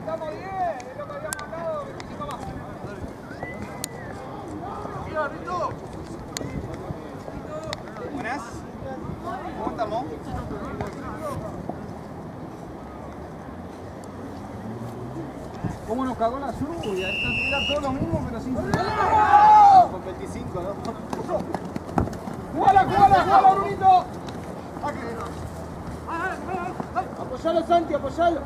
Cortamos 10, es lo que habíamos hablado, 25 más. Mira, Rito. ¿Cómo ¿Cómo nos cagó la suya? Era todo lo mismo, pero sin... Con 25, ¿no? ¡Jugala, jugala, jugala, Brunito! Ah, ¡Apoyalo, Santi, apoyalo!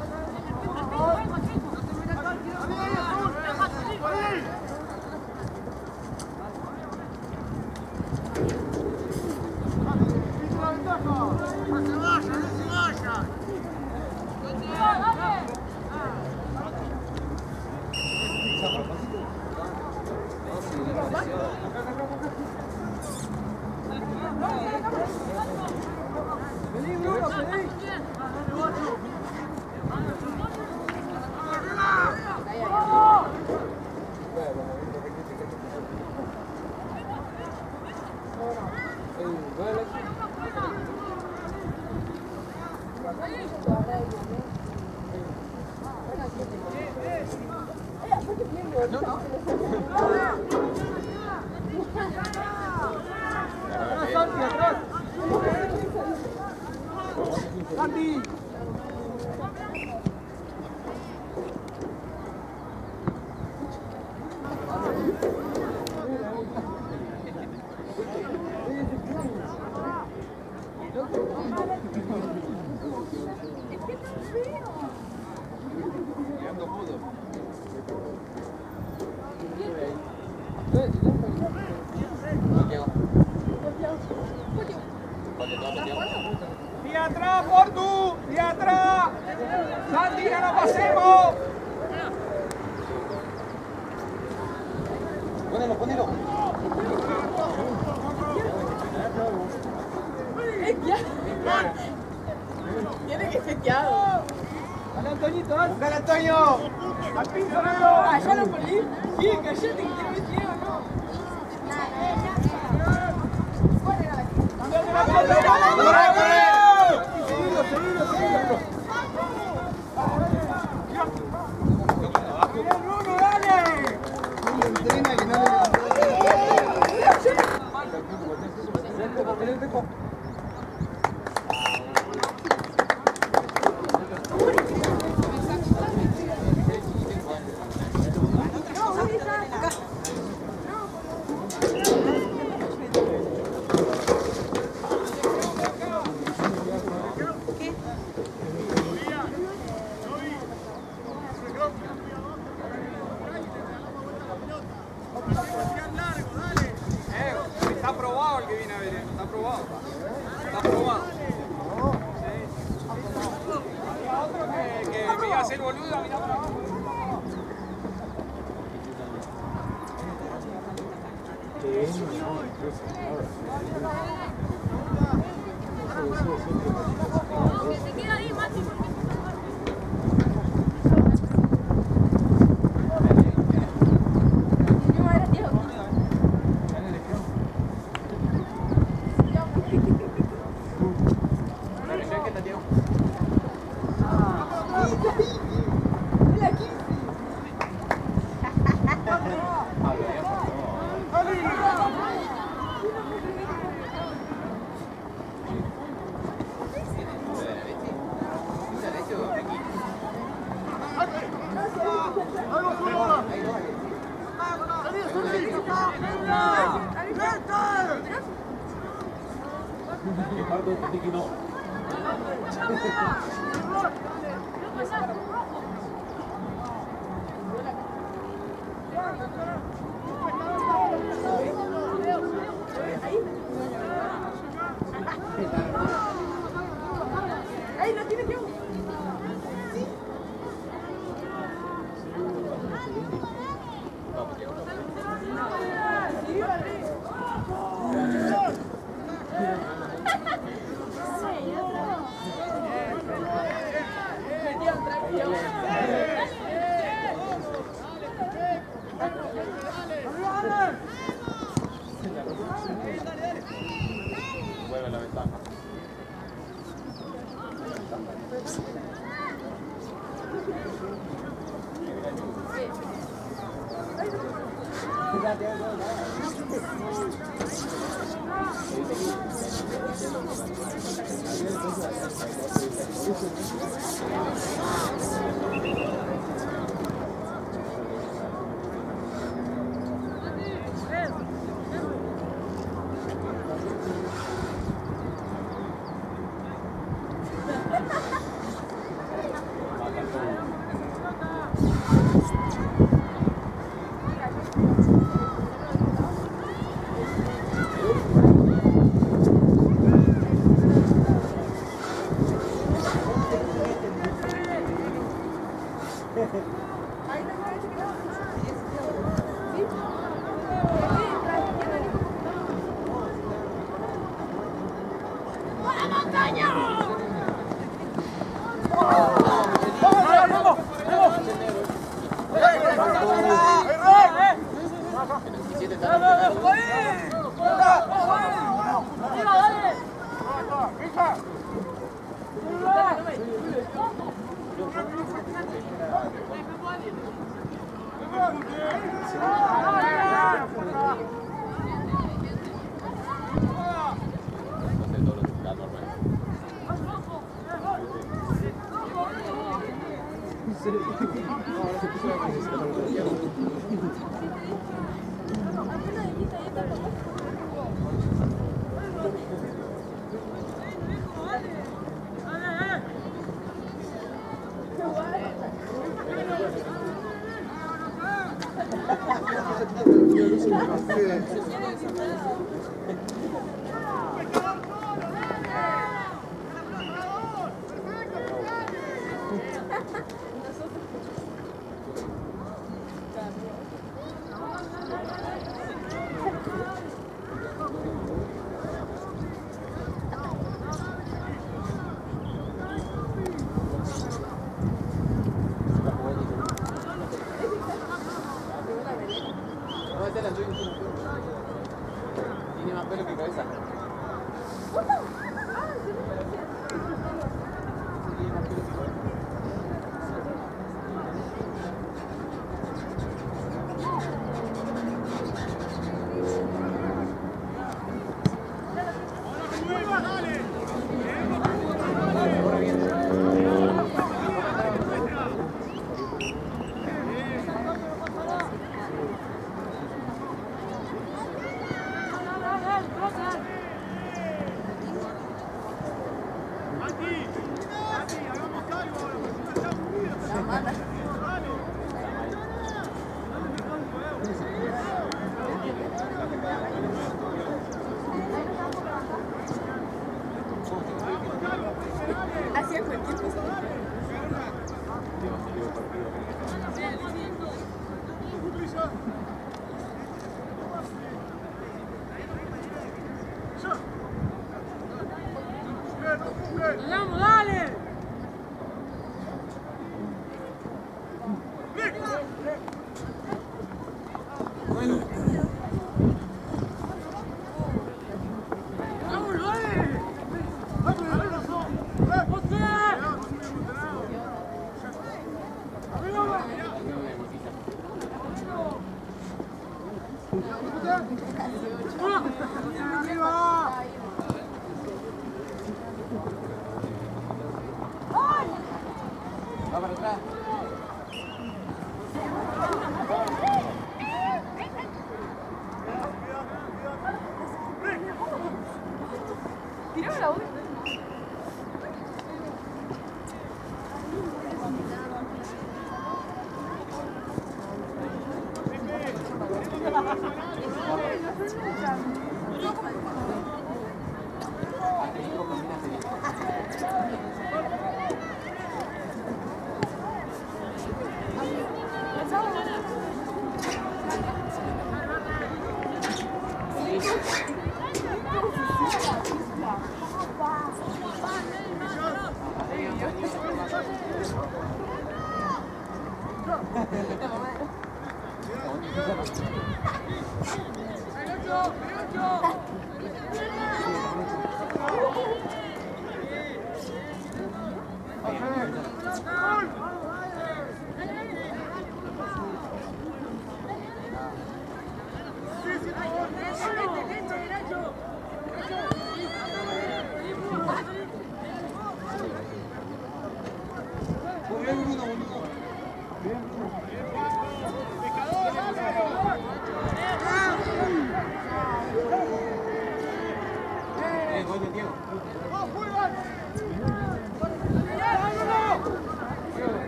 No,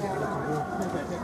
没有，没有，没有。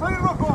Play rock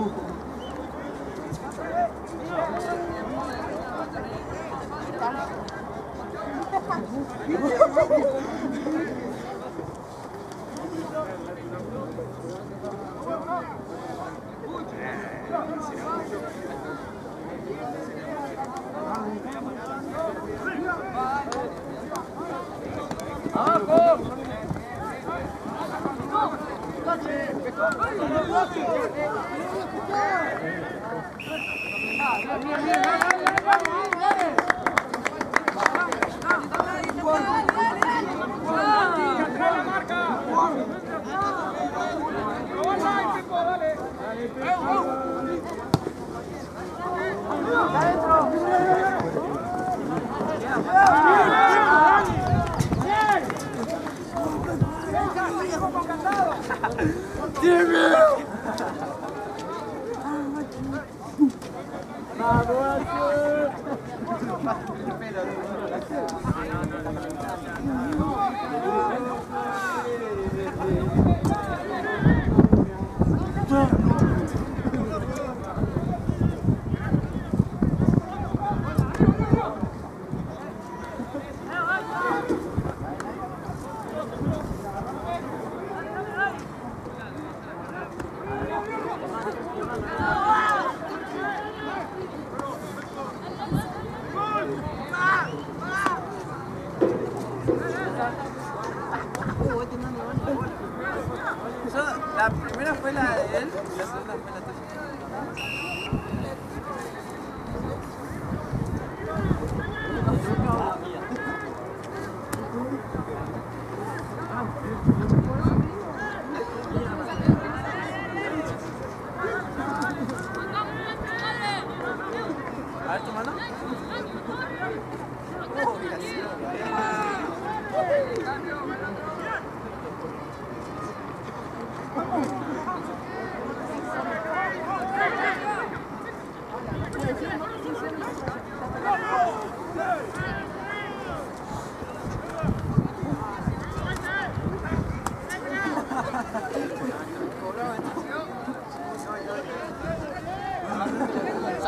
poop.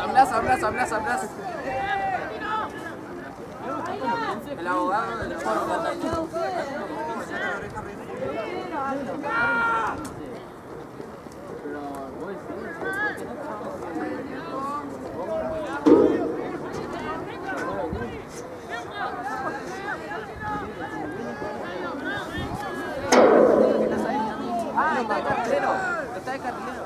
Abraza, abraza, abraza, abraza. El abogado del abogado. Ah, está de carrilero, está de carrilero.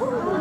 Uh!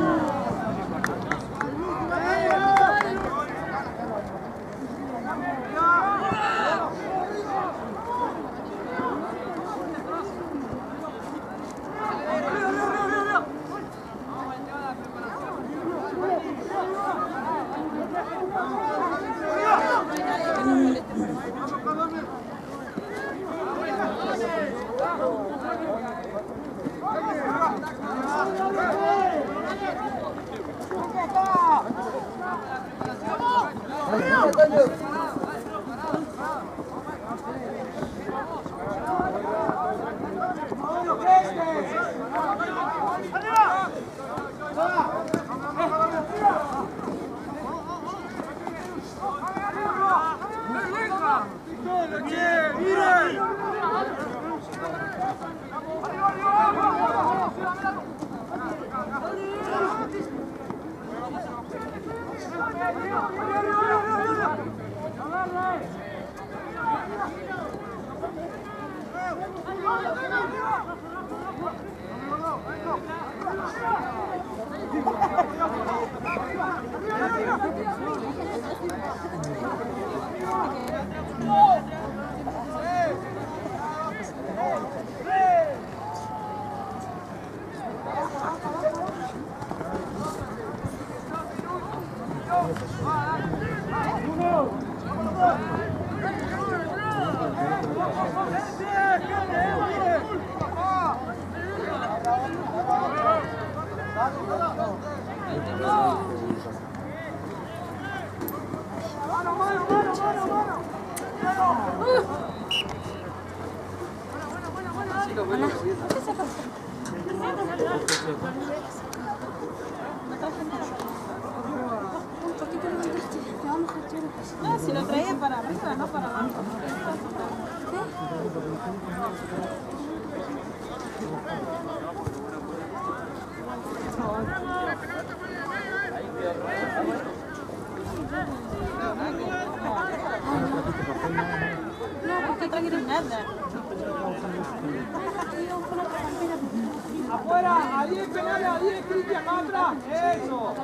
afuera, a 10 penales, a 10 Cristian, más atrás, eso.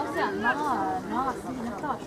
O sea, no, no, así no estaba yo.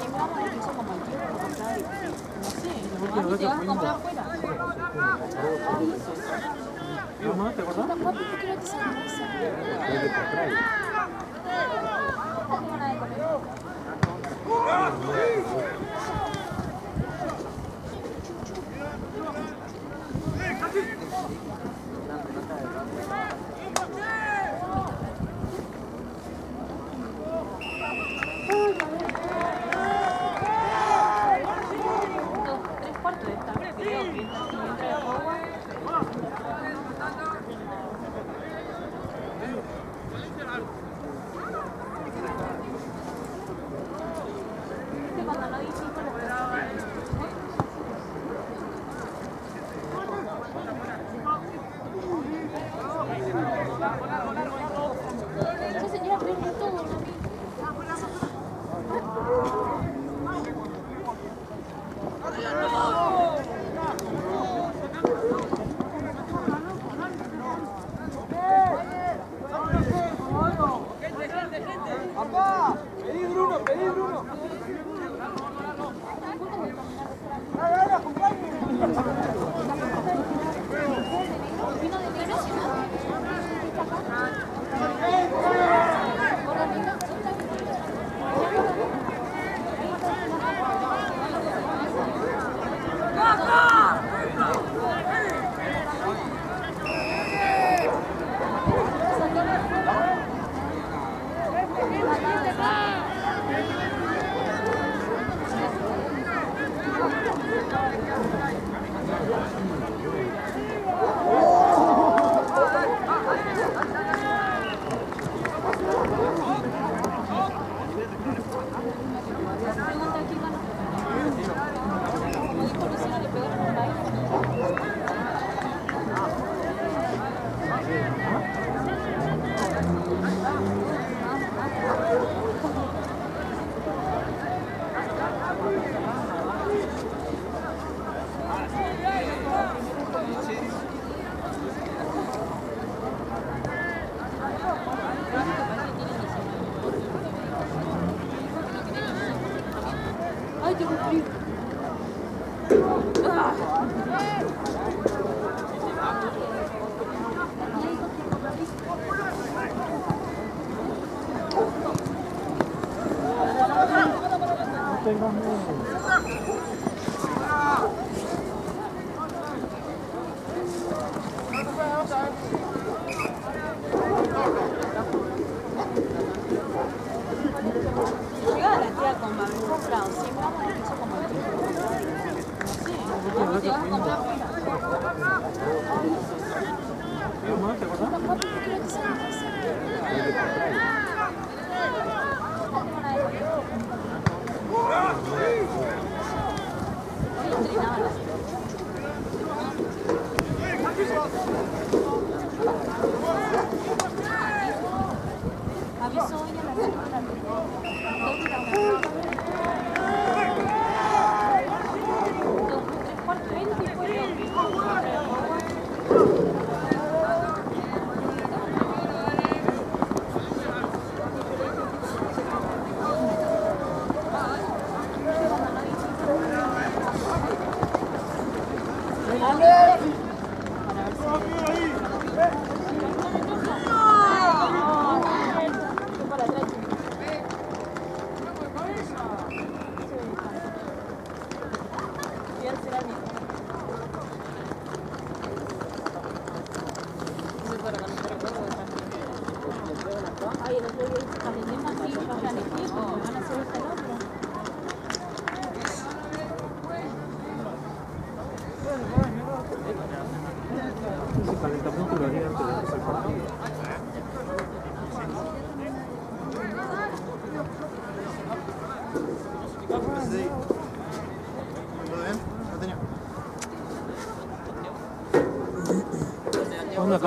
¿Todo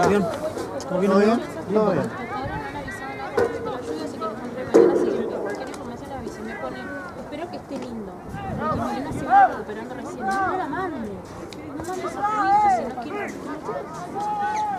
bien? ¿Cómo bien? Bien. Espero que esté lindo. No la mande. No si no.